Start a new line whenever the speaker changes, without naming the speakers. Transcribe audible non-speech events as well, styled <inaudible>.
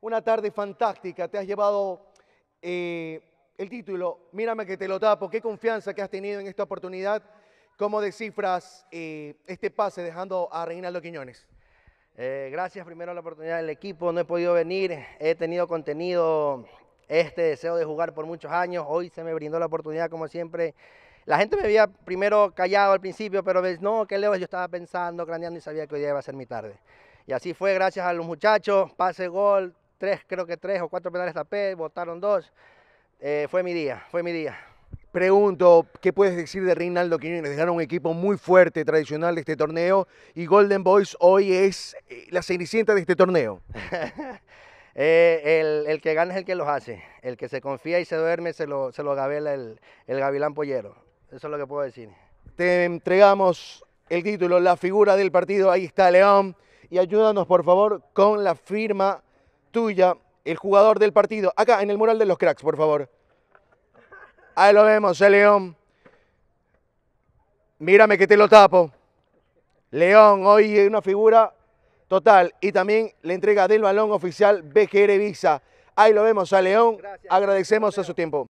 una tarde fantástica, te has llevado eh, el título, mírame que te lo tapo, qué confianza que has tenido en esta oportunidad, cómo descifras eh, este pase dejando a Reinaldo Quiñones.
Eh, gracias primero a la oportunidad del equipo, no he podido venir, he tenido contenido, este deseo de jugar por muchos años, hoy se me brindó la oportunidad como siempre. La gente me veía primero callado al principio, pero no, qué lejos yo estaba pensando, craneando y sabía que hoy día iba a ser mi tarde. Y así fue, gracias a los muchachos, pase, gol, tres, creo que tres o cuatro penales tapé, votaron dos. Eh, fue mi día, fue mi día.
Pregunto, ¿qué puedes decir de Reinaldo Quiñones? Dejaron un equipo muy fuerte, tradicional de este torneo y Golden Boys hoy es eh, la cenicienta de este torneo. <laughs>
eh, el, el, que gana es el que los hace. El que se confía y se duerme se lo, se lo gabela el, el gavilán pollero. Eso es lo que puedo decir.
Te entregamos el título, la figura del partido. Ahí está León. Y ayúdanos, por favor, con la firma tuya, el jugador del partido. Acá, en el mural de los cracks, por favor. Ahí lo vemos, el León. Mírame que te lo tapo. León, hoy es una figura total. Y también la entrega del balón oficial BGR Visa. Ahí lo vemos a León. Gracias. Agradecemos a su tiempo.